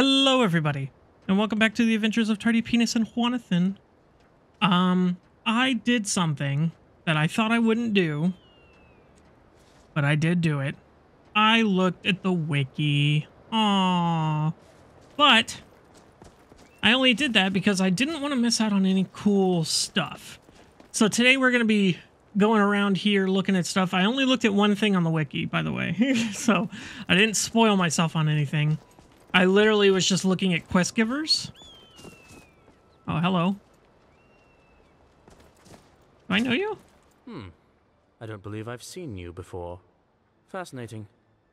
Hello, everybody, and welcome back to the Adventures of Tardy Penis and Juanathan. Um, I did something that I thought I wouldn't do, but I did do it. I looked at the wiki. Aww. But I only did that because I didn't want to miss out on any cool stuff. So today we're going to be going around here looking at stuff. I only looked at one thing on the wiki, by the way. so I didn't spoil myself on anything. I literally was just looking at quest givers. Oh, hello. Do I know you? Hmm. I don't believe I've seen you before. Fascinating.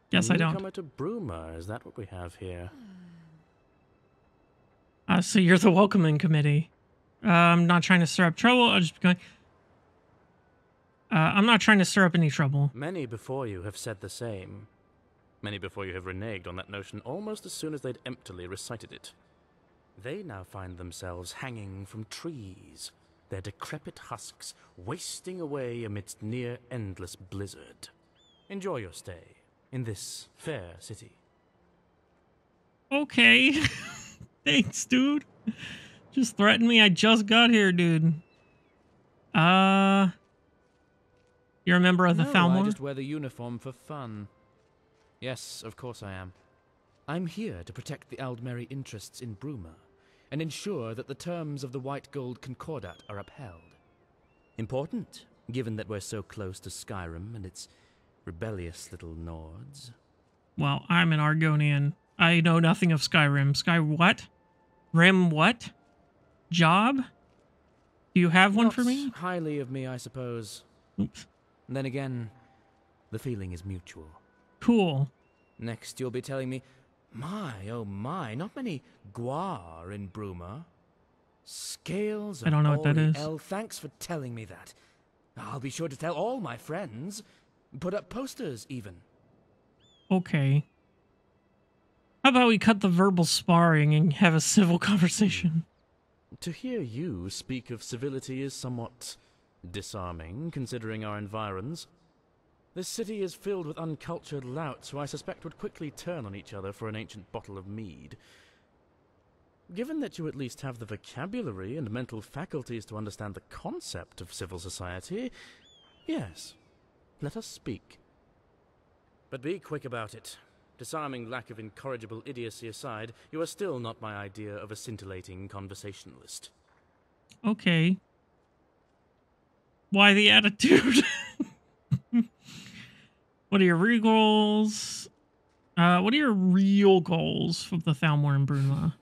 Yes, I don't. Newcomer to Bruma, is that what we have here? Uh, so you're the welcoming committee. Uh, I'm not trying to stir up trouble. I'm just going. Uh, I'm not trying to stir up any trouble. Many before you have said the same. Many before you have reneged on that notion almost as soon as they'd emptily recited it. They now find themselves hanging from trees, their decrepit husks wasting away amidst near endless blizzard. Enjoy your stay in this fair city. Okay. Thanks, dude. Just threaten me. I just got here, dude. Uh. You're a member of the no, Thalmor? I just wear the uniform for fun. Yes, of course I am. I'm here to protect the Aldmeri interests in Bruma, and ensure that the terms of the White Gold Concordat are upheld. Important, given that we're so close to Skyrim and its rebellious little Nords. Well, I'm an Argonian. I know nothing of Skyrim. Sky what? Rim what? Job? Do you have one Not for me? highly of me, I suppose. Oops. Then again, the feeling is mutual. Cool. Next, you'll be telling me, my, oh my, not many guar in Bruma. Scales I don't know what that is. holy is. El, thanks for telling me that. I'll be sure to tell all my friends. Put up posters, even. Okay. How about we cut the verbal sparring and have a civil conversation? To hear you speak of civility is somewhat disarming, considering our environs. This city is filled with uncultured louts who I suspect would quickly turn on each other for an ancient bottle of mead. Given that you at least have the vocabulary and mental faculties to understand the concept of civil society, yes, let us speak. But be quick about it. Disarming lack of incorrigible idiocy aside, you are still not my idea of a scintillating conversationalist. Okay. Why the attitude? what are your real goals? Uh, what are your real goals for the Thalmor and Bruma?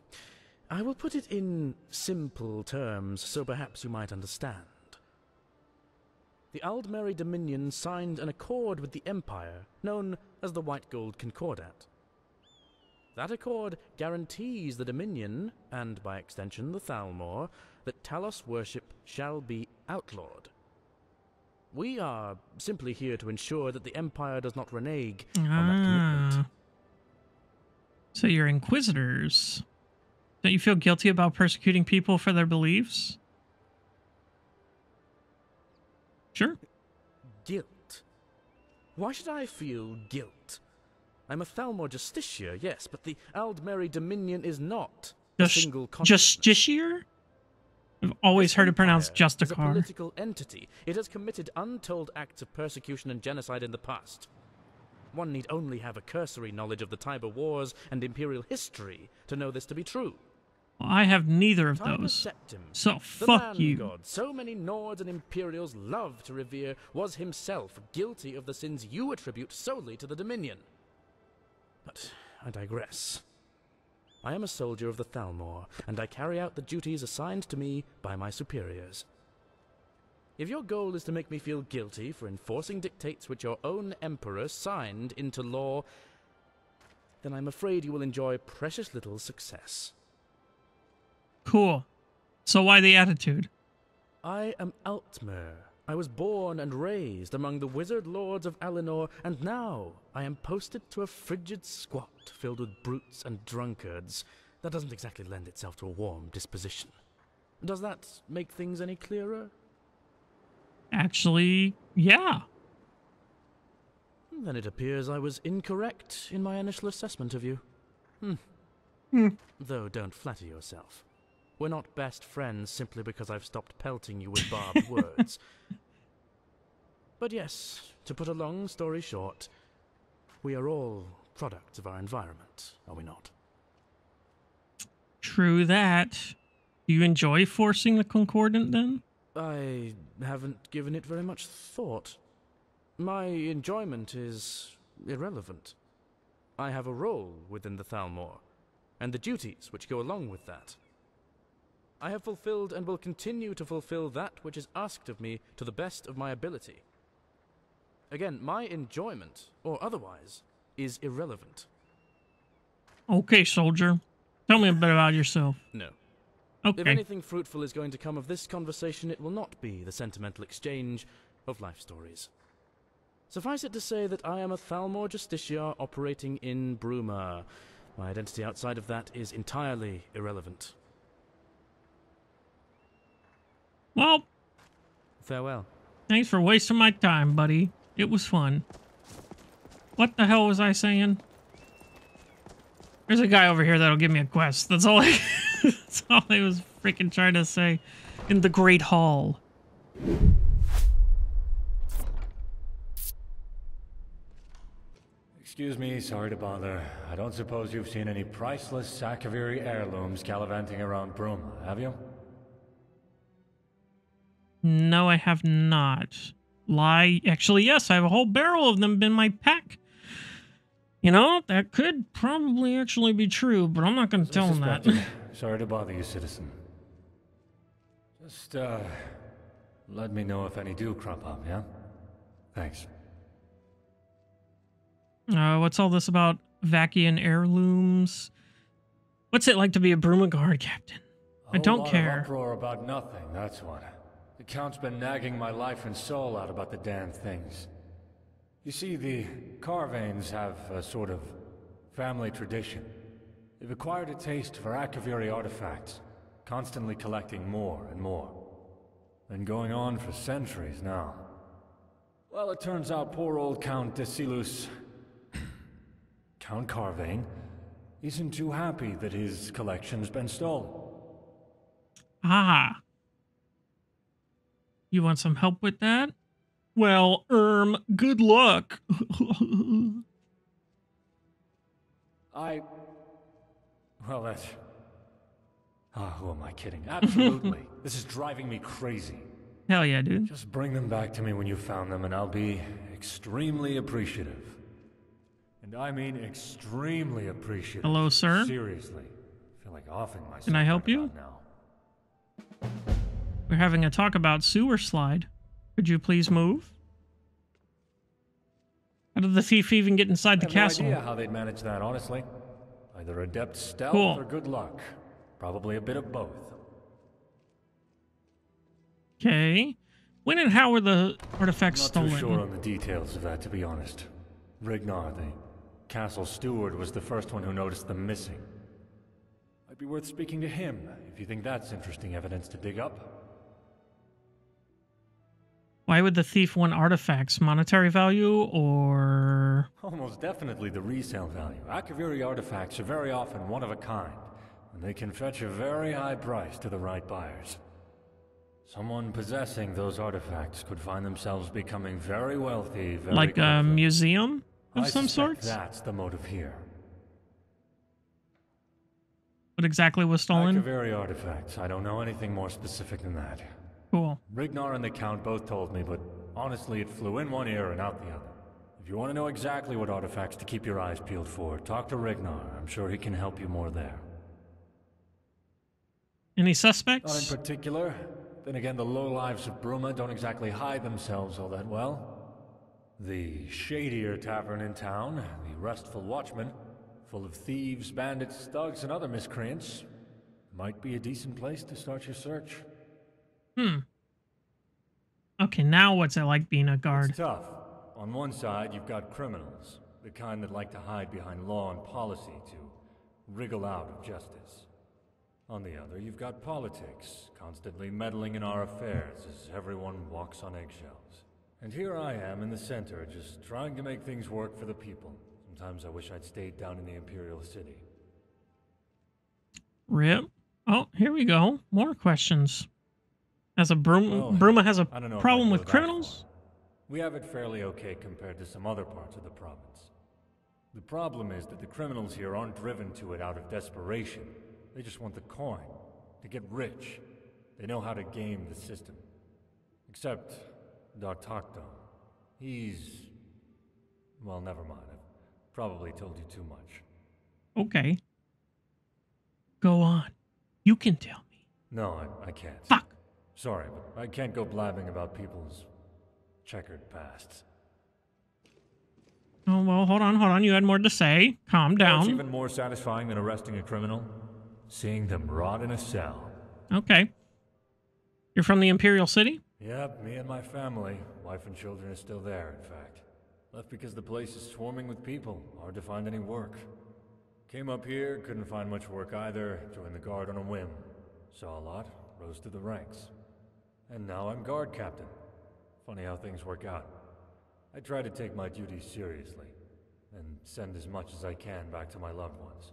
I will put it in simple terms so perhaps you might understand. The Aldmeri Dominion signed an accord with the Empire known as the White Gold Concordat. That accord guarantees the Dominion, and by extension the Thalmor, that Talos worship shall be outlawed. We are simply here to ensure that the Empire does not renege on that commitment. Ah. So you're inquisitors. Don't you feel guilty about persecuting people for their beliefs? Sure. Guilt. Why should I feel guilt? I'm a Thalmor Justiciar, yes, but the Aldmeri Dominion is not a single. Justiciar? I've always heard it pronounced is a Justicar. political entity. It has committed untold acts of persecution and genocide in the past. One need only have a cursory knowledge of the Tiber Wars and Imperial history to know this to be true. Well, I have neither of Tiber those. Septim, So fuck you. god so many Nords and Imperials love to revere, was himself guilty of the sins you attribute solely to the Dominion. But I digress. I am a soldier of the Thalmor, and I carry out the duties assigned to me by my superiors. If your goal is to make me feel guilty for enforcing dictates which your own emperor signed into law, then I'm afraid you will enjoy precious little success. Cool. So why the attitude? I am Altmer. I was born and raised among the wizard lords of Alinor, and now I am posted to a frigid squat filled with brutes and drunkards. That doesn't exactly lend itself to a warm disposition. Does that make things any clearer? Actually, yeah. Then it appears I was incorrect in my initial assessment of you. Hmm. Though don't flatter yourself. We're not best friends simply because I've stopped pelting you with barbed words. But yes, to put a long story short, we are all products of our environment, are we not? True that. Do you enjoy forcing the Concordat then? I haven't given it very much thought. My enjoyment is irrelevant. I have a role within the Thalmor, and the duties which go along with that. I have fulfilled and will continue to fulfill that which is asked of me to the best of my ability. Again, my enjoyment, or otherwise, is irrelevant. Okay, soldier. Tell me a bit about yourself. No. Okay. If anything fruitful is going to come of this conversation, it will not be the sentimental exchange of life stories. Suffice it to say that I am a Thalmor Justiciar operating in Bruma. My identity outside of that is entirely irrelevant. Well, Farewell. thanks for wasting my time, buddy. It was fun. What the hell was I saying? There's a guy over here that'll give me a quest. That's all I, that's all I was freaking trying to say. In the Great Hall. Excuse me, sorry to bother. I don't suppose you've seen any priceless Akaviri heirlooms gallivanting around Bruma, have you? No, I have not. Lie. Actually, yes, I have a whole barrel of them in my pack. You know, that could probably actually be true, but I'm not going to tell him that. Sorry to bother you, citizen. Just, uh, let me know if any do crop up, yeah? Thanks. Uh, what's all this about Vakian heirlooms? What's it like to be a Bruma Guard captain? I don't care. Uproar about nothing, that's what. The Count's been nagging my life and soul out about the damn things. You see, the Carvanes have a sort of family tradition. They've acquired a taste for Akaviri artifacts, constantly collecting more and more. Been going on for centuries now. Well, it turns out poor old Count Desilus, Count Carvane, isn't too happy that his collection's been stolen. Ah. You want some help with that? Well, erm, good luck. I. Well, that's. Ah, who am I kidding? Absolutely. this is driving me crazy. Hell yeah, dude. Just bring them back to me when you found them, and I'll be extremely appreciative. And I mean extremely appreciative. Hello, sir? Seriously. I feel like offing myself. Can I help you? Now. We're having a talk about sewer slide. Could you please move? How did the thief even get inside the castle? I have no idea how they'd manage that, honestly. Either adept stealth Cool. or good luck. Probably a bit of both. Okay. When and how were the artifacts Not stolen? too sure on the details of that, to be honest. Rignar, the castle steward, was the first one who noticed them missing. Might be worth speaking to him, if you think that's interesting evidence to dig up. Why would the thief want artifacts? Monetary value or. Almost definitely the resale value. Akaviri artifacts are very often one of a kind, and they can fetch a very high price to the right buyers. Someone possessing those artifacts could find themselves becoming very wealthy very like a museum of I some sort? That's the motive here. What exactly was stolen? Akaviri artifacts. I don't know anything more specific than that. Cool. Rignar and the Count both told me, but honestly, it flew in one ear and out the other. If you want to know exactly what artifacts to keep your eyes peeled for, talk to Rignar. I'm sure he can help you more there. Any suspects? Not in particular. Then again, the low lives of Bruma don't exactly hide themselves all that well. The shadier tavern in town, the Restful Watchman, full of thieves, bandits, thugs, and other miscreants, might be a decent place to start your search. Hmm. Okay, now what's it like being a guard? It's tough. On one side, you've got criminals, the kind that like to hide behind law and policy to wriggle out of justice. On the other, you've got politics, constantly meddling in our affairs as everyone walks on eggshells. And here I am in the center, just trying to make things work for the people. Sometimes I wish I'd stayed down in the Imperial City. Rip. Oh, here we go. More questions. As a Well, oh, Bruma has a I don't know if problem with criminals. We have it fairly okay compared to some other parts of the province. The problem is that the criminals here aren't driven to it out of desperation. They just want the coin, to get rich. They know how to game the system. Except Doc Tocto. He's... Well, never mind. I've probably told you too much. Okay. Go on. You can tell me. No, I, I can't. Fuck. Sorry, but I can't go blabbing about people's checkered pasts. Oh, well, hold on, hold on. You had more to say. Calm down. down. even more satisfying than arresting a criminal? Seeing them rot in a cell. Okay. You're from the Imperial City? Yep, me and my family, wife and children are still there, in fact. Left because the place is swarming with people, hard to find any work. Came up here, couldn't find much work either, joined the guard on a whim. Saw a lot, rose to the ranks. And now I'm guard captain. Funny how things work out. I try to take my duties seriously, and send as much as I can back to my loved ones.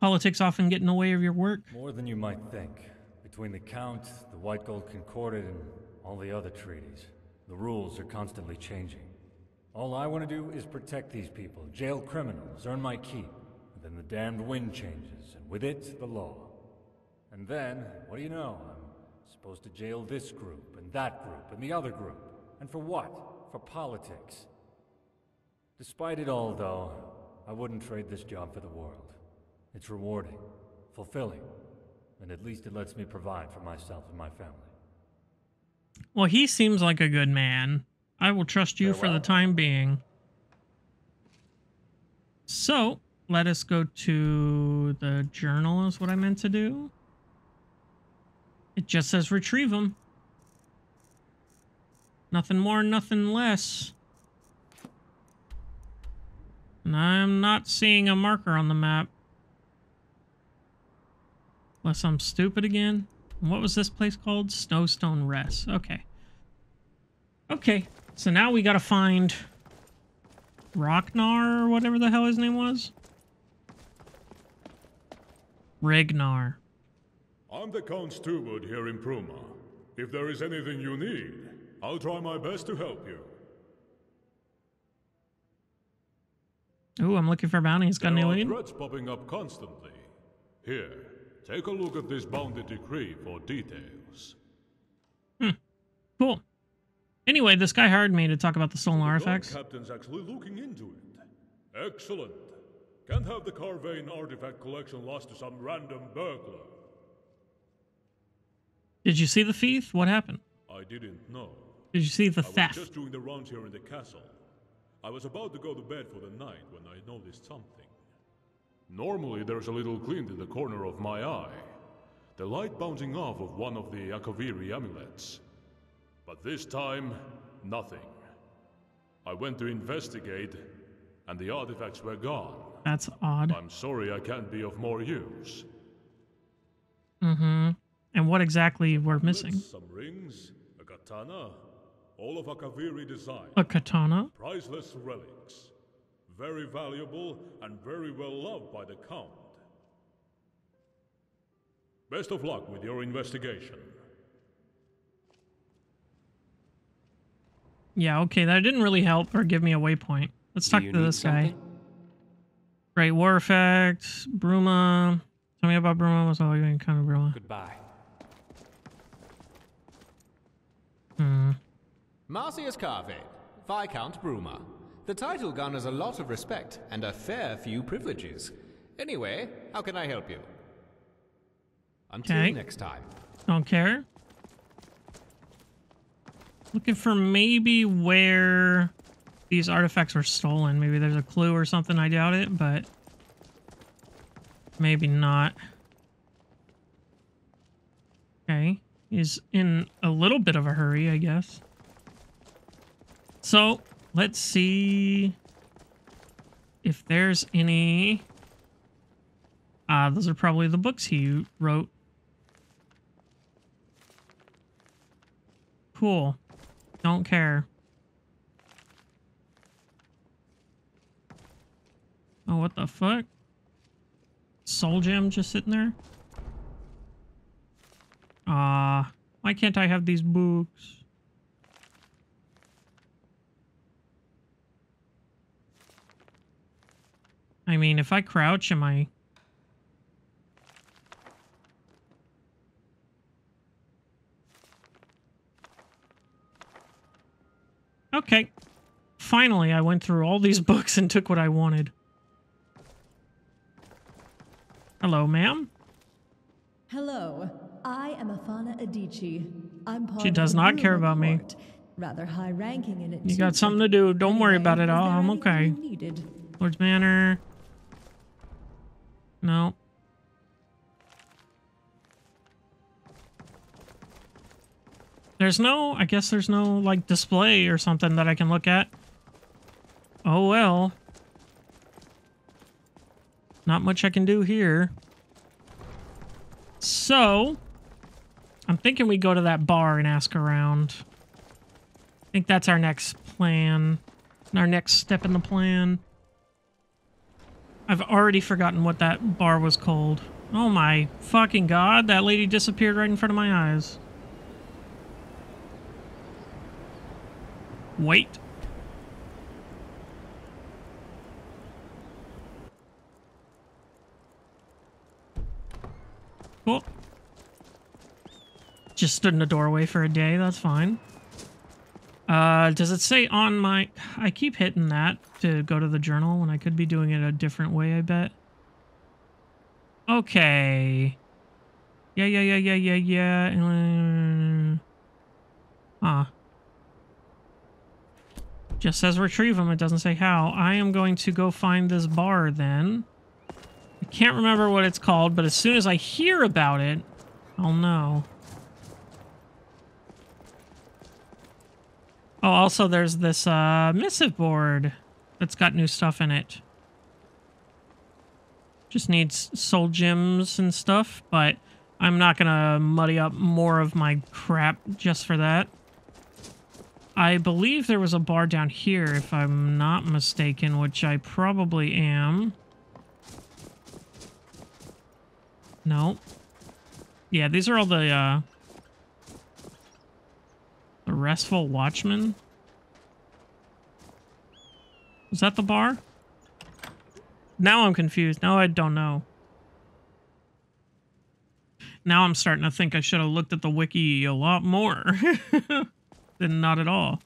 Politics often get in the way of your work. More than you might think. Between the Count, the White Gold Concordat, and all the other treaties, the rules are constantly changing. All I want to do is protect these people, jail criminals, earn my keep. And then the damned wind changes, and with it, the law. And then, what do you know? I'm supposed to jail this group, and that group, and the other group. And for what? For politics. Despite it all, though, I wouldn't trade this job for the world. It's rewarding, fulfilling, and at least it lets me provide for myself and my family. Well, he seems like a good man. I will trust you for the time being. So, let us go to the journal, is what I meant to do. It just says retrieve them. Nothing more, nothing less. And I'm not seeing a marker on the map. Unless I'm stupid again. What was this place called? Snowstone Rest. Okay. Okay. So now we gotta find Rocknar or whatever the hell his name was. Rignar. I'm the Count Steward here in Bruma. If there is anything you need, I'll try my best to help you. Ooh, I'm looking for bounties. Got any there are lead? threats popping up constantly. Here, take a look at this bounty decree for details. Hmm. Cool. Anyway, this guy hired me to talk about the stolen Guard artifacts. captain's actually looking into it. Excellent. Can't have the Carvane artifact collection lost to some random burglar. Did you see the thief? What happened? I didn't know. Did you see the I was just doing the rounds here in the castle. I was about to go to bed for the night when I noticed something. Normally, there's a little glint in the corner of my eye. The light bouncing off of one of the Akaviri amulets. But this time, nothing. I went to investigate, and the artifacts were gone. That's odd. I'm sorry I can't be of more use. Mm-hmm. And what exactly we're missing? Some rings, a katana, all of Akaviri design. A katana? Priceless relics. Very valuable and very well loved by the Count. Best of luck with your investigation. Yeah, okay, that didn't really help or give me a waypoint. Let's talk to need this guy. Great War Effect, Bruma. Tell me about Bruma. What's all you kind of Bruma? Goodbye. Hmm. Marcius Carvane, Viscount Bruma. The title garners a lot of respect and a fair few privileges. Anyway, how can I help you? Until Okay. next time. Don't care. Looking for maybe where these artifacts were stolen. Maybe there's a clue or something. I doubt it, but maybe not. Okay. He's in a little bit of a hurry, I guess. So, let's see if there's any... Ah, those are probably the books he wrote. Cool. Don't care. Oh, what the fuck? soul gem just sitting there. Ah, uh, why can't I have these books? I mean, if I crouch, am I... Okay. Finally, I went through all these books and took what I wanted. Hello, ma'am. Hello. I am Afana Adichie. I'm part She does not care about me. Rather high ranking in it. You got something to do. Don't worry about it. I'll, I'm okay. needed? Lord's Manor. No. There's no, I guess there's no, like, display or something that I can look at. Oh, well. Not much I can do here. So, I'm thinking we go to that bar and ask around. I think that's our next plan. Our next step in the plan. I've already forgotten what that bar was called. Oh my fucking god, that lady disappeared right in front of my eyes. Wait. Cool. Just stood in the doorway for a day, that's fine. Uh, does it say on my... I keep hitting that to go to the journal when I could be doing it a different way, I bet. Okay. Yeah, yeah, yeah, yeah, yeah, yeah. Huh. Just says retrieve them. It doesn't say how. I am going to go find this bar then. I can't remember what it's called, but as soon as I hear about it, I'll know. Oh, also there's this uh, missive board that's got new stuff in it. Just needs soul gems and stuff, but I'm not gonna muddy up more of my crap just for that. I believe there was a bar down here, if I'm not mistaken, which I probably am. No. Yeah, these are all the, uh... The Restful Watchman? Is that the bar? Now I'm confused. Now I don't know. Now I'm starting to think I should have looked at the wiki a lot more. than not at all.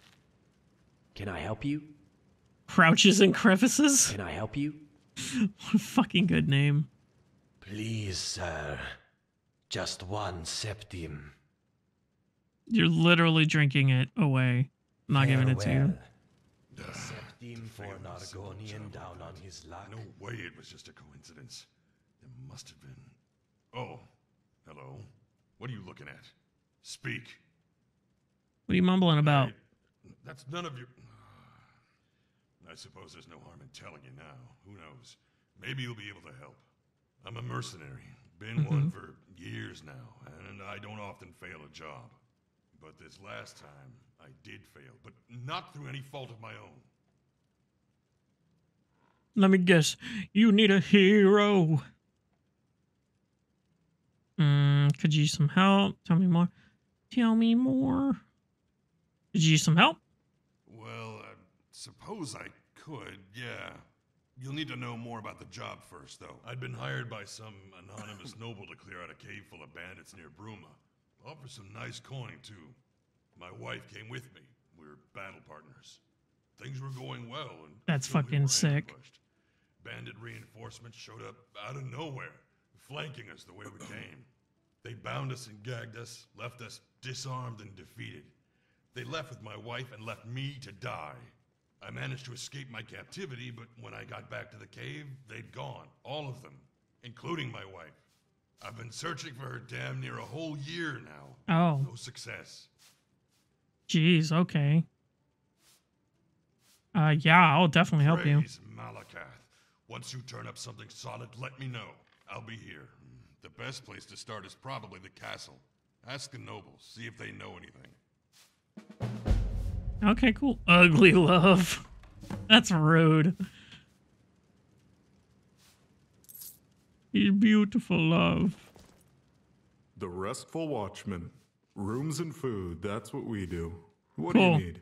Can I help you? Crouches and crevices? Can I help you? what a fucking good name. Please, sir. Just one septim. You're literally drinking it away. I'm not giving it to you. A septim for an Argonian down on his luck. No way it was just a coincidence. There must have been. Oh, hello. What are you looking at? Speak. What are you mumbling about? Hey, that's none of your. I suppose there's no harm in telling you now. Who knows? Maybe you'll be able to help. I'm a mercenary. Been mm-hmm. one for years now, and I don't often fail a job. But this last time, I did fail, but not through any fault of my own. Let me guess. You need a hero. Mm, could you use some help? Tell me more. Tell me more. Could you use some help? Well, I suppose I could, yeah. You'll need to know more about the job first, though. I'd been hired by some anonymous noble to clear out a cave full of bandits near Bruma. Offer some nice coin, too. My wife came with me. We're battle partners. Things were going well, and That's soon we fucking sick. ambushed. Bandit reinforcements showed up out of nowhere, flanking us the way we came. They bound us and gagged us, left us disarmed and defeated. They left with my wife and left me to die. I managed to escape my captivity, but when I got back to the cave, they'd gone. All of them, including my wife. I've been searching for her damn near a whole year now. Oh, No success. jeez. Okay. Uh, yeah, I'll definitely help you. Praise Malacath. Once you turn up something solid, let me know. I'll be here. The best place to start is probably the castle. Ask the nobles, see if they know anything. Okay, cool. Ugly love. That's rude. You're beautiful, love. The Restful Watchman. Rooms and food, that's what we do. What Cool. do you need?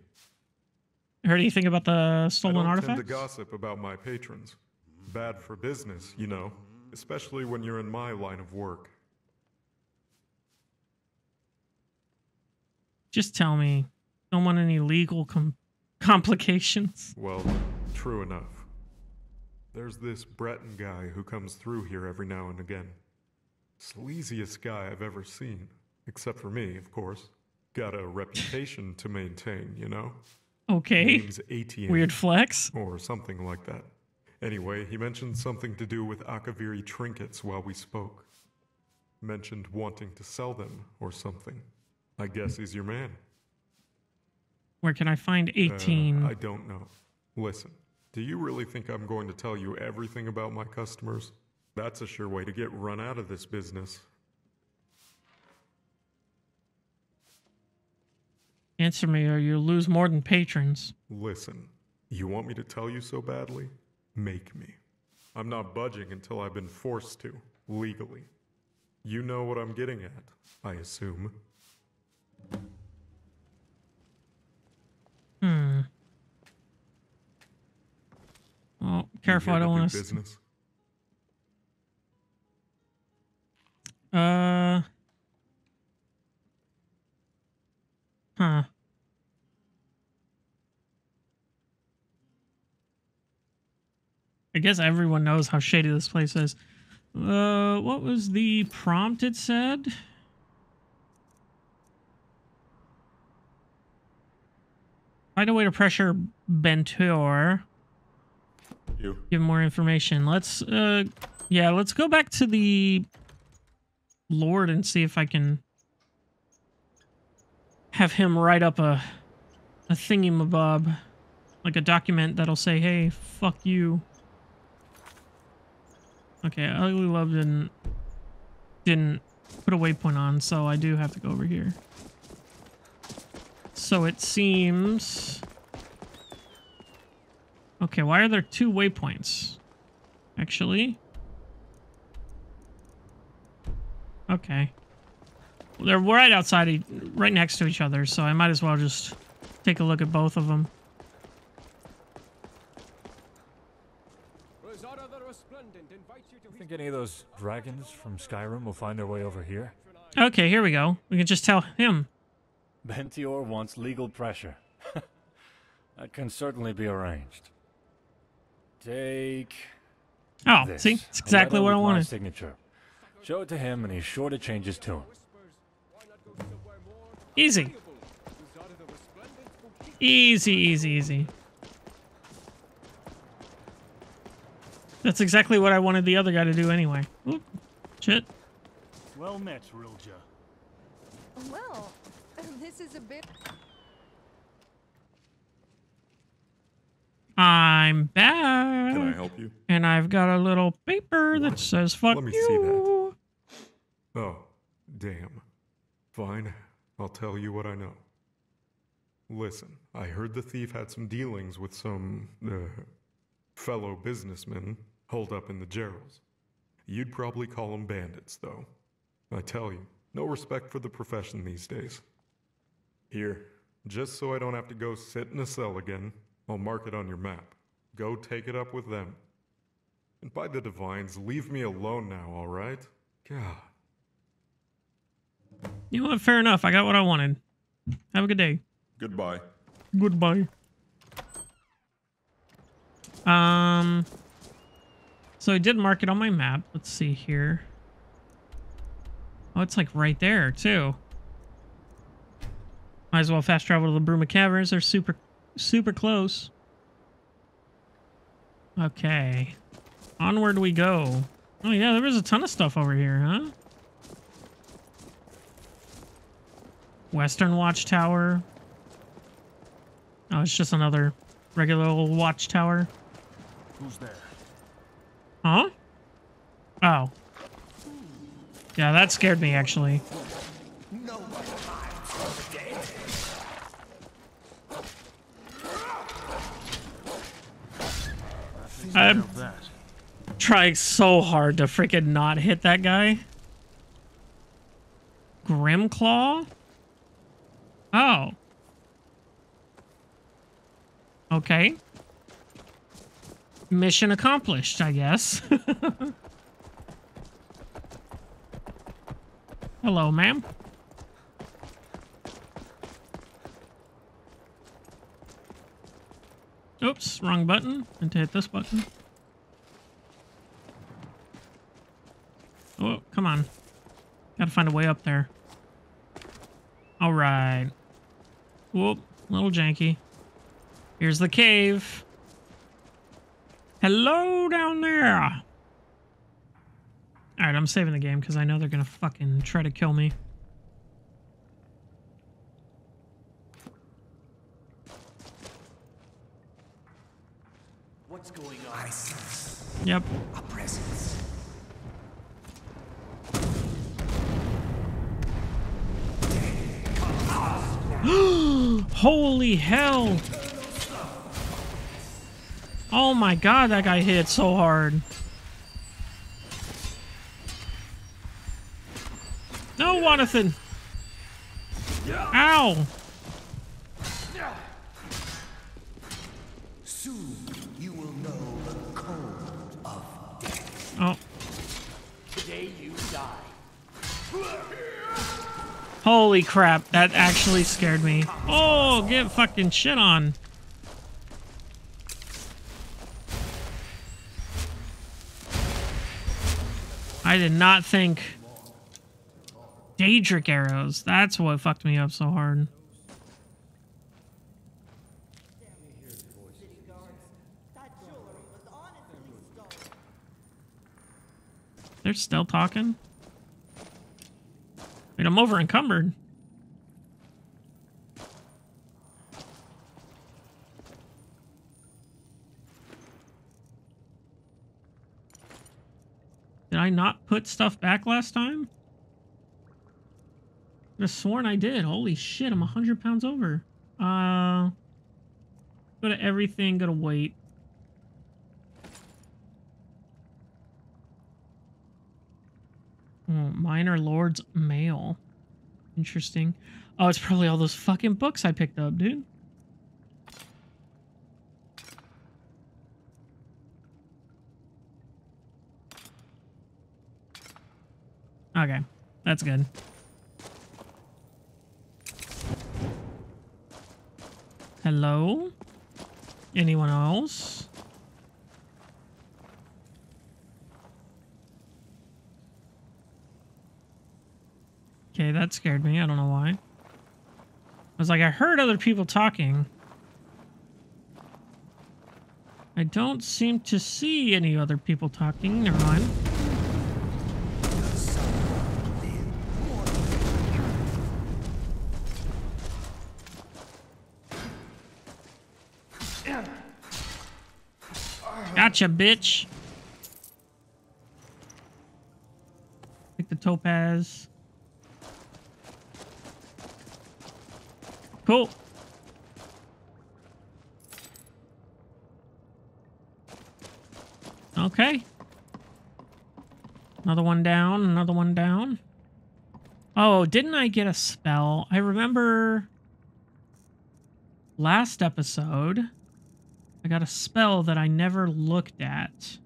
Heard anything about the I stolen don't artifacts? tend to gossip about my patrons. Bad for business, you know, especially when you're in my line of work. Just tell me. Don't want any legal com- complications. Well, true enough. There's this Breton guy who comes through here every now and again. Sleaziest guy I've ever seen. Except for me, of course. Got a reputation to maintain, you know? Okay. Name's ATM. Weird flex. Or something like that. Anyway, he mentioned something to do with Akaviri trinkets while we spoke. Mentioned wanting to sell them or something. I guess he's your man. Where can I find 18? Uh, I don't know. Listen, do you really think I'm going to tell you everything about my customers? That's a sure way to get run out of this business. Answer me or you'll lose more than patrons. Listen, you want me to tell you so badly? Make me. I'm not budging until I've been forced to, legally. You know what I'm getting at, I assume. Hmm. Oh, careful, I don't want to. business. Uh. Huh. I guess everyone knows how shady this place is. Uh, what was the prompt it said? Find a way to pressure Bentor. You. Give more information. Let's, uh, yeah, let's go back to the Lord and see if I can have him write up a a thingy-mabob, like a document that'll say, "Hey, fuck you." Okay, Ugly Love didn't didn't put a waypoint on, so I do have to go over here. So it seems. Okay, why are there two waypoints? Actually. Okay. Well, they're right outside, e- right next to each other, so I might as well just take a look at both of them. Think any of those dragons from Skyrim will find their way over here? Okay, here we go. We can just tell him. Bentior wants legal pressure. that can certainly be arranged. Take. Oh, this, see? It's exactly what I my wanted. signature. Show it to him, and he's sure to change his tune. Easy. Easy, easy, easy. That's exactly what I wanted the other guy to do anyway. Oop. Shit. Well met, Rilja. Well, this is a bit. I'm back. Can I help you? And I've got a little paper that says fuck Let me you. see that. Oh, damn. Fine, I'll tell you what I know. Listen, I heard the thief had some dealings with some, uh, fellow businessmen holed up in the Jeralls. You'd probably call them bandits, though. I tell you, no respect for the profession these days. Here, just so I don't have to go sit in a cell again, I'll mark it on your map. Go take it up with them. And by the divines, leave me alone now, alright? God. You know what? Fair enough. I got what I wanted. Have a good day. Goodbye. Goodbye. Um. So I did mark it on my map. Let's see here. Oh, it's like right there too. Might as well fast travel to the Bruma Caverns. They're super, super close. Okay. Onward we go. Oh yeah, there was a ton of stuff over here, huh? Western Watchtower. Oh, it's just another regular old watchtower. Who's there? Huh? Oh. Yeah, that scared me actually. I think of that. trying so hard to freaking not hit that guy. Grimclaw? Oh. Okay. Mission accomplished, I guess. Hello, ma'am. Wrong button. And to hit this button. Oh, come on. Gotta find a way up there. Alright. Whoop, little janky. Here's the cave. Hello down there. Alright, I'm saving the game because I know they're gonna fucking try to kill me. What's going on? I sense Yep. a presence. Holy hell! Oh my god, that guy hit so hard. No, Jonathan! Ow! Soon you will know the code of death. Oh. Today you die. Holy crap, that actually scared me. Oh, get fucking shit on. I did not think Daedric arrows. That's what fucked me up so hard. They're still talking? Wait, I'm over encumbered. Did I not put stuff back last time? I have sworn I did. Holy shit, I'm 100 pounds over. Uh, go to everything, go to weight. Oh, Minor Lord's Mail. Interesting. Oh, it's probably all those fucking books I picked up, dude. Okay, that's good. Hello? Anyone else? Okay, that scared me. I don't know why. I was like, I heard other people talking. I don't seem to see any other people talking. Never mind. Gotcha, bitch. Take the topaz. Cool. Okay. Another one down, another one down. Oh, didn't I get a spell? I remember last episode, I got a spell that I never looked at.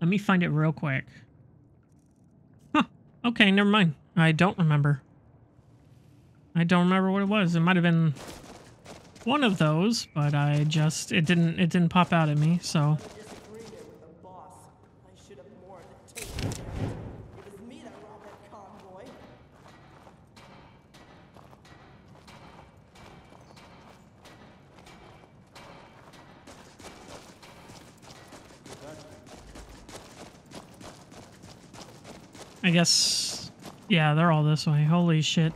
Let me find it real quick. Huh. Okay, never mind. I don't remember. I don't remember what it was. It might have been one of those, but I just it didn't it didn't pop out at me, so I guess yeah, they're all this way. Holy shit.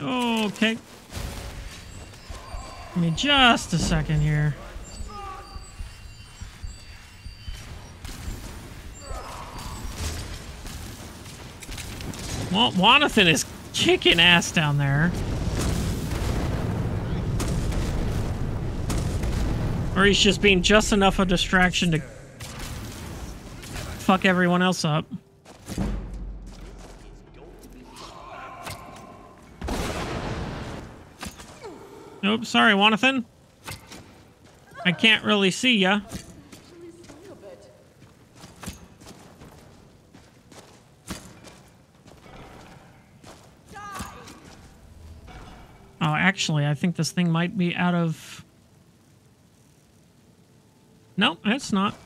Okay. Give me just a second here. Well, Jonathan is kicking ass down there. Or he's just being just enough of a distraction to fuck everyone else up. Nope, sorry, Wanathan. I can't really see ya. Oh, actually, I think this thing might be out of... No, it's not.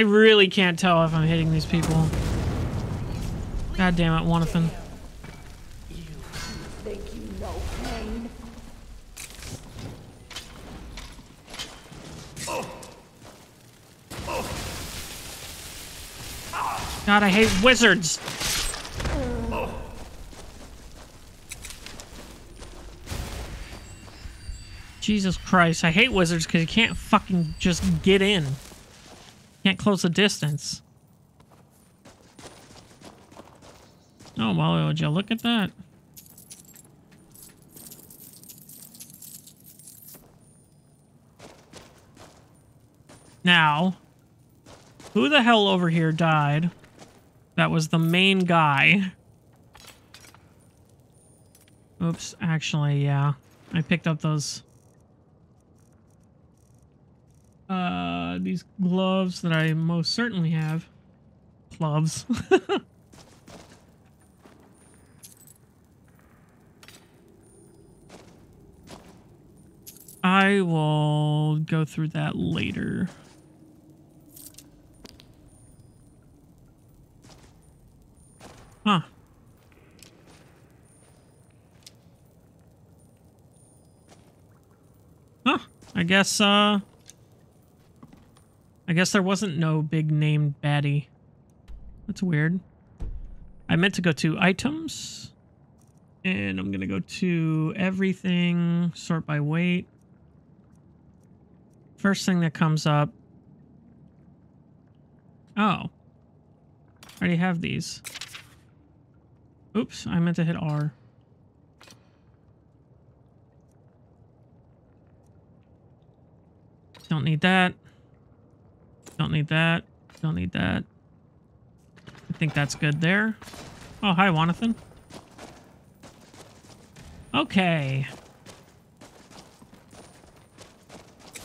I really can't tell if I'm hitting these people. God damn it, Wanathan. God, I hate wizards. Jesus Christ, I hate wizards because you can't fucking just get in. Can't close the distance. Oh, well, would you look at that? Now, who the hell over here died? That was the main guy. Oops, actually, yeah. I picked up those... Uh, these gloves that I most certainly have. Gloves. I will go through that later. Huh. Huh. I guess, uh... I guess there wasn't no big name baddie. That's weird. I meant to go to items. And I'm going to go to everything, sort by weight. First thing that comes up. Oh. I already have these. Oops, I meant to hit R. Don't need that. Don't need that. Don't need that. I think that's good there. Oh, hi, Wanathan. Okay.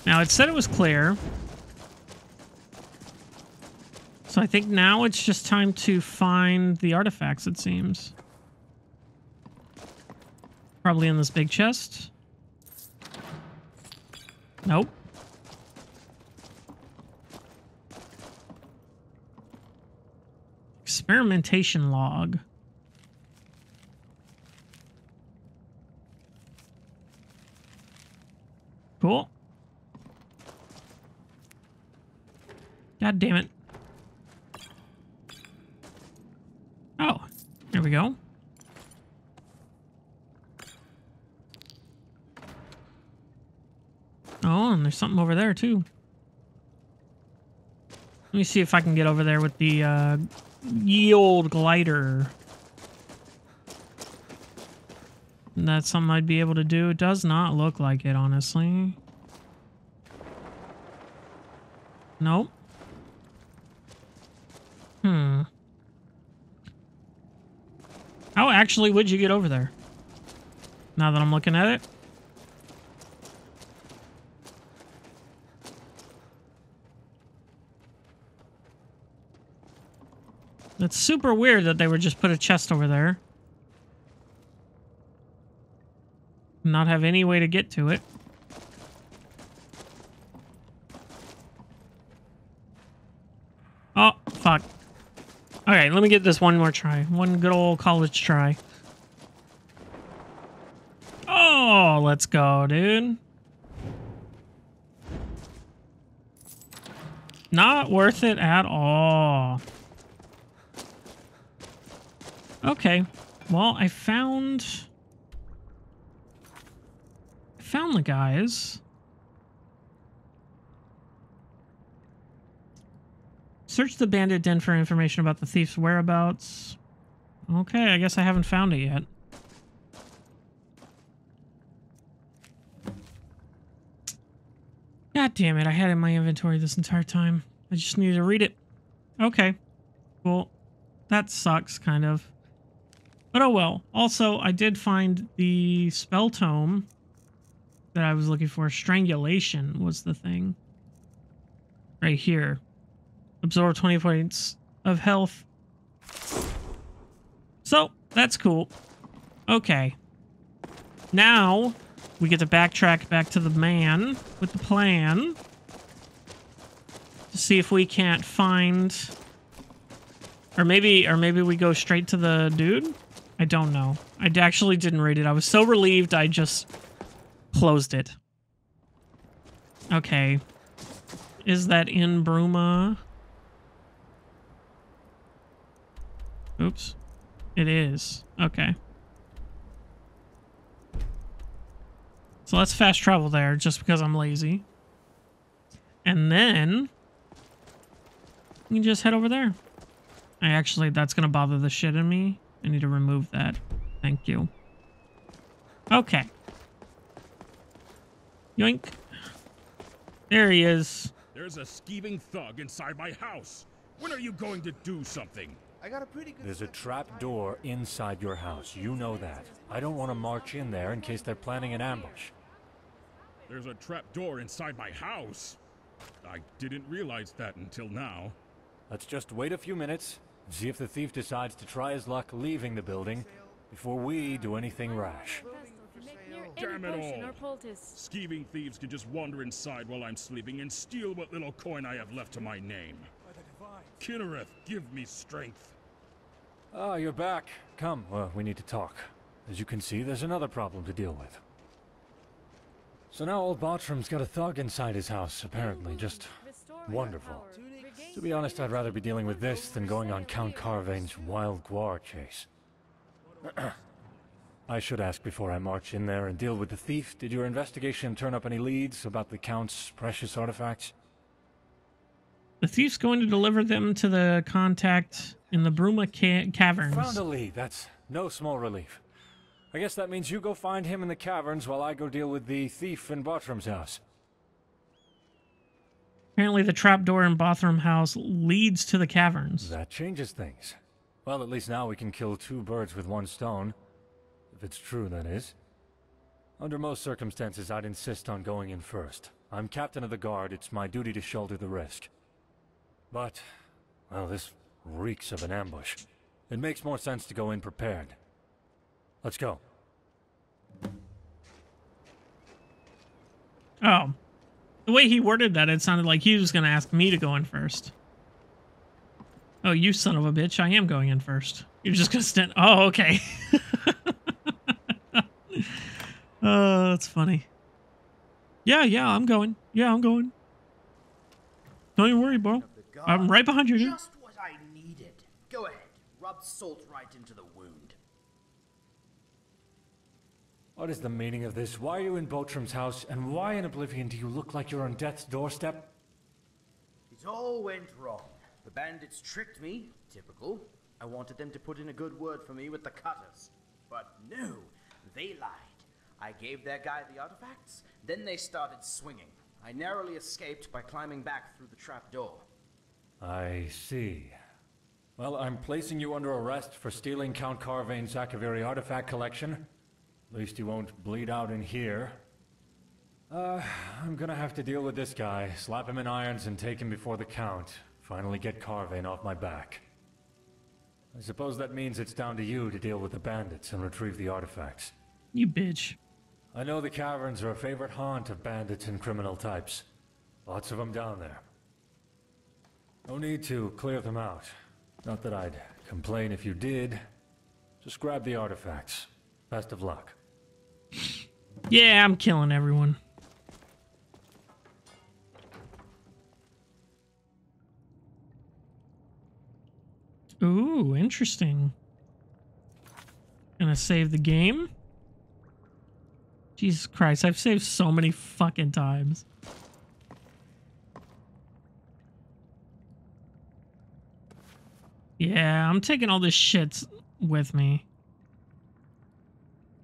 Now, it said it was clear. So I think now it's just time to find the artifacts, it seems. Probably in this big chest. Nope. Experimentation log. Cool. God damn it. Oh, there we go. Oh, and there's something over there too. Let me see if I can get over there with the uh, ye old glider. That's something I'd be able to do. It does not look like it, honestly. Nope. Hmm. How actually would you get over there? Now that I'm looking at it. That's super weird that they would just put a chest over there. Not have any way to get to it. Oh, fuck. Alright, let me get this one more try. One good old college try. Oh, let's go, dude. Not worth it at all. Okay. Well, I found... Found the guys. Search the bandit den for information about the thief's whereabouts. Okay, I guess I haven't found it yet. God damn it, I had it in my inventory this entire time. I just needed to read it. Okay. Well, that sucks, kind of. But oh well. Also, I did find the spell tome that I was looking for. Strangulation was the thing. Right here. Absorb 20 points of health. So, that's cool. Okay. Now, we get to backtrack back to the man with the plan. To see if we can't find... Or maybe, or maybe we go straight to the dude? I don't know. I actually didn't read it. I was so relieved I just closed it. Okay. Is that in Bruma? Oops. It is. Okay. So let's fast travel there just because I'm lazy. And then can just head over there. I actually, that's going to bother the shit in me. I need to remove that. Thank you. Okay. Yoink. There he is. There's a skeeving thug inside my house. When are you going to do something? I got a pretty good There's a trap door inside your house. You know that. I don't want to march in there in case they're planning an ambush. There's a trap door inside my house. I didn't realize that until now. Let's just wait a few minutes and see if the thief decides to try his luck leaving the building before we do anything rash. Damn it all! Skeeving thieves can just wander inside while I'm sleeping and steal what little coin I have left to my name. Kynareth, give me strength. Ah, you're back. Come, well, we need to talk. As you can see, there's another problem to deal with. So now old Bartram's got a thug inside his house, apparently. Just wonderful. To be honest, I'd rather be dealing with this than going on Count Carvain's wild guar chase. I should ask before I march in there and deal with the thief. Did your investigation turn up any leads about the Count's precious artifacts? The thief's going to deliver them to the contact in the Bruma ca caverns. Found a lead. That's no small relief. I guess that means you go find him in the caverns while I go deal with the thief in Bartram's house. Apparently the trapdoor in Bartram House leads to the caverns. That changes things. Well, at least now we can kill two birds with one stone. If it's true, that is. Under most circumstances, I'd insist on going in first. I'm captain of the guard, it's my duty to shoulder the risk. But, well, this reeks of an ambush. It makes more sense to go in prepared. Let's go. Oh. The way he worded that, it sounded like he was going to ask me to go in first. Oh, you son of a bitch. I am going in first. You're just going to stand... Oh, okay. oh, that's funny. Yeah, yeah, I'm going. Yeah, I'm going. Don't you worry, bro. I'm right behind you. Just what I needed. Go ahead. Rub salt right into the What is the meaning of this? Why are you in Bartram's house, and why in Oblivion do you look like you're on death's doorstep? It all went wrong. The bandits tricked me. Typical. I wanted them to put in a good word for me with the cutters. But no, they lied. I gave their guy the artifacts, then they started swinging. I narrowly escaped by climbing back through the trap door. I see. Well, I'm placing you under arrest for stealing Count Carvain's Akaviri artifact collection. At least you won't bleed out in here. Uh, I'm gonna have to deal with this guy, slap him in irons and take him before the Count. Finally get Carvain off my back. I suppose that means it's down to you to deal with the bandits and retrieve the artifacts. You bitch. I know the caverns are a favorite haunt of bandits and criminal types. Lots of them down there. No need to clear them out. Not that I'd complain if you did. Just grab the artifacts. Best of luck. Yeah, I'm killing everyone. Ooh, interesting. Gonna save the game. Jesus Christ, I've saved so many fucking times. Yeah, I'm taking all this shit with me.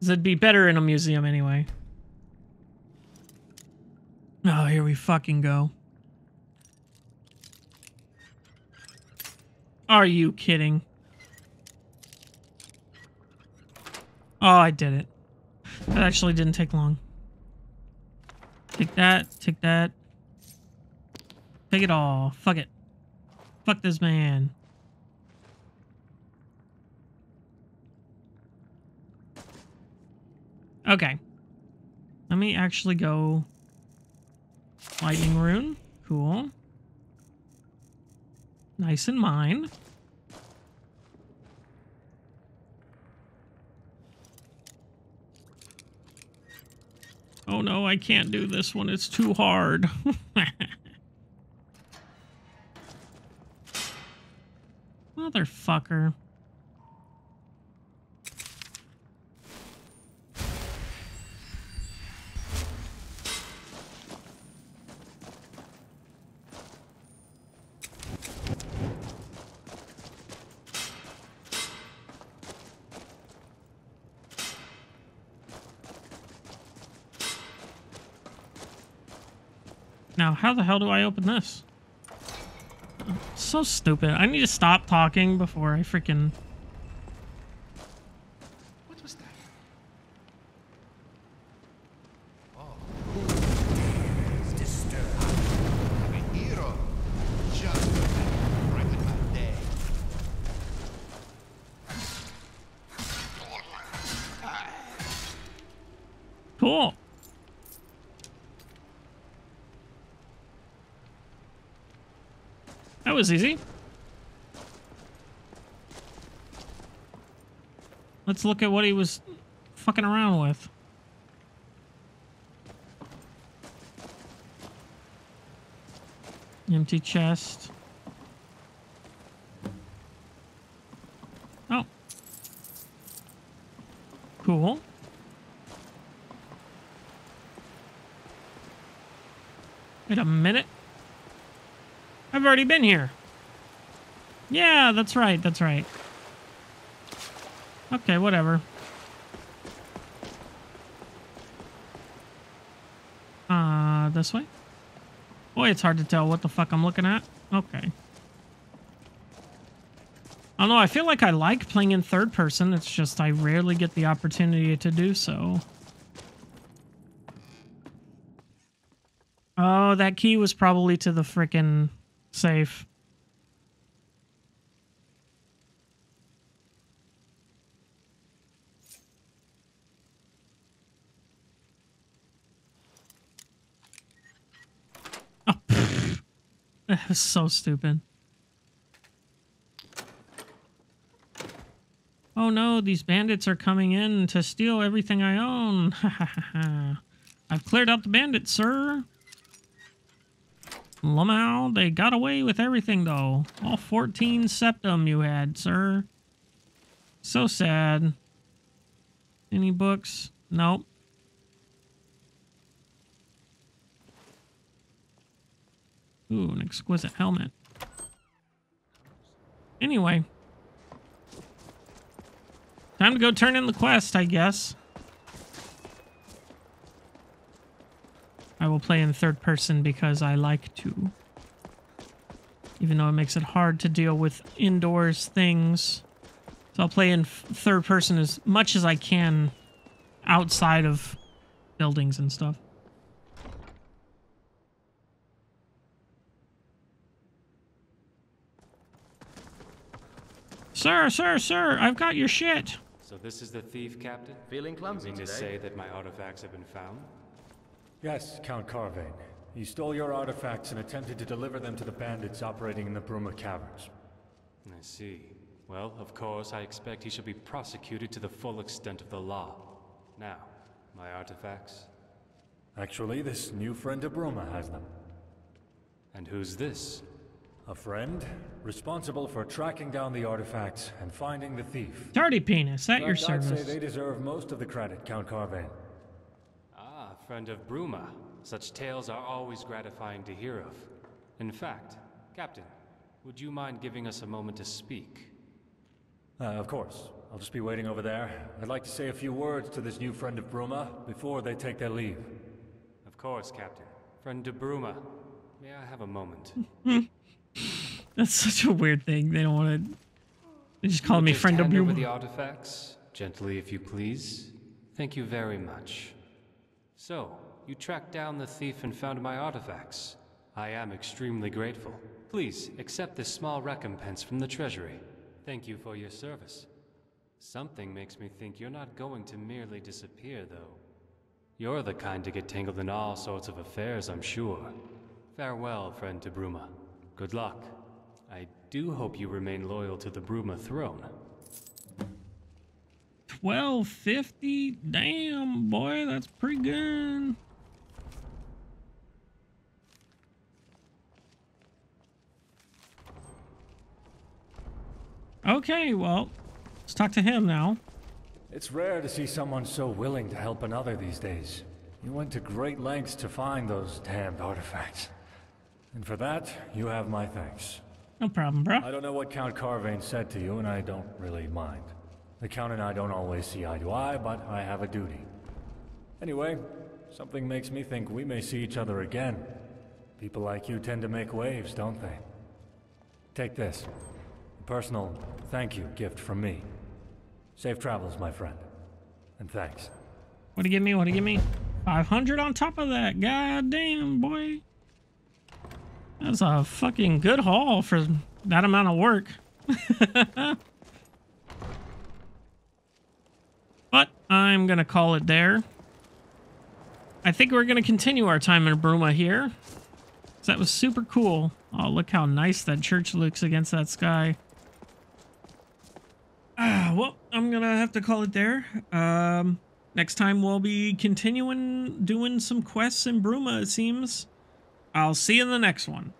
It'd be better in a museum anyway. Oh, here we fucking go. Are you kidding? Oh, I did it. That actually didn't take long. Take that, take that. Take it all. Fuck it. Fuck this man. Okay. Let me actually go lightning rune. Cool. Nice and mine. Oh no, I can't do this one. It's too hard. Motherfucker. Now, how the hell do I open this? So stupid. I need to stop talking before I freaking... was easy. Let's look at what he was fucking around with. Empty chest. Oh. Cool. Wait a minute. I've already been here. Yeah, that's right, that's right. Okay, whatever. Uh, this way? Boy, it's hard to tell what the fuck I'm looking at. Okay. I don't know, I feel like I like playing in third person. It's just I rarely get the opportunity to do so. Oh, that key was probably to the frickin' safe. Oh, that was so stupid. Oh no, these bandits are coming in to steal everything I own. I've cleared out the bandits, sir. Somehow they got away with everything, though. All 14 septim you had, sir. So sad. Any books? Nope. Ooh, an exquisite helmet. Anyway. Time to go turn in the quest, I guess. I will play in third person because I like to. Even though it makes it hard to deal with indoors things. So I'll play in third person as much as I can outside of buildings and stuff. Sir, sir, sir, I've got your shit. So this is the thief, Captain? Feeling clumsy you mean today? to say that my artifacts have been found? Yes, Count Carvain. He stole your artifacts and attempted to deliver them to the bandits operating in the Bruma Caverns. I see. Well, of course, I expect he shall be prosecuted to the full extent of the law. Now, my artifacts? Actually, this new friend of Bruma has them. And who's this? A friend, responsible for tracking down the artifacts and finding the thief. Tardy penis, at your Fact, I'd service. say they deserve most of the credit, Count Carvain. Friend of Bruma. Such tales are always gratifying to hear of. In fact, Captain, would you mind giving us a moment to speak? Uh, of course. I'll just be waiting over there. I'd like to say a few words to this new friend of Bruma before they take their leave. Of course, Captain. Friend de Bruma, may I have a moment? That's such a weird thing. They don't want to. They just call You me just friend of Bruma. over you. the artifacts, gently if you please. Thank you very much. So, you tracked down the thief and found my artifacts. I am extremely grateful. Please accept this small recompense from the Treasury. Thank you for your service. Something makes me think you're not going to merely disappear, though. You're the kind to get tangled in all sorts of affairs, I'm sure. Farewell, friend de Bruma. Good luck. I do hope you remain loyal to the Bruma throne. Twelve fifty. Damn, boy, that's pretty good. Okay, well, let's talk to him now. It's rare to see someone so willing to help another these days. You went to great lengths to find those damned artifacts. And for that, you have my thanks. No problem, bro. I don't know what Count Carvain said to you, and I don't really mind. The Count and I don't always see eye to eye, but I have a duty. Anyway, something makes me think we may see each other again. People like you tend to make waves, don't they? Take this. A personal thank you gift from me. Safe travels, my friend. And thanks. What do you give me? What do you give me? 500 on top of that. God damn, boy. That's a fucking good haul for that amount of work. but I'm going to call it there. I think we're going to continue our time in Bruma here. That was super cool. Oh, look how nice that church looks against that sky. Ah, well, I'm going to have to call it there. Um, next time we'll be continuing doing some quests in Bruma, it seems. I'll see you in the next one.